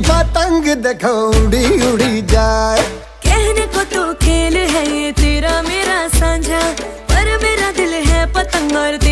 पतंग देखो, उड़ी उड़ी जाए। कहने को तो खेल है ये तेरा मेरा साझा, पर मेरा दिल है पतंग और तेरी